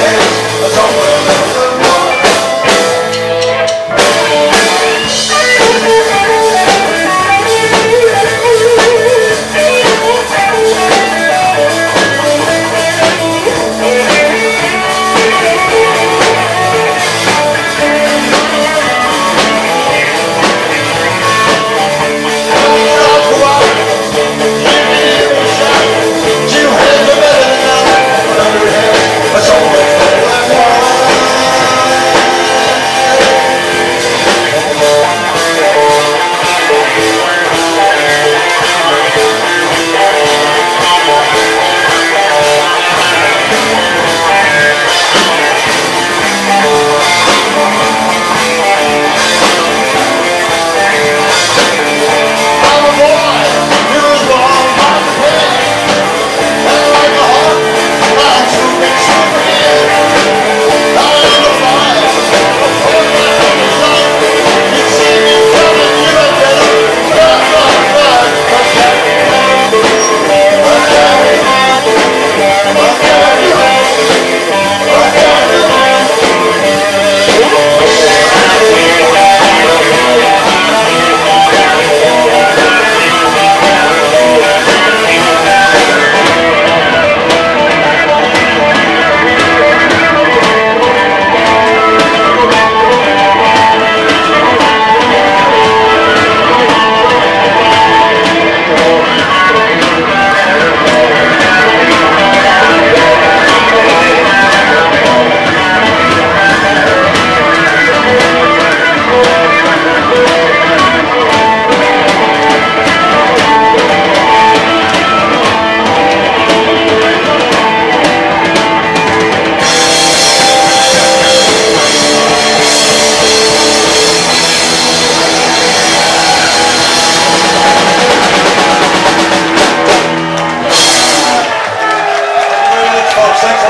I don't all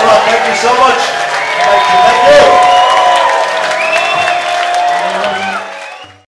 Thank you so much.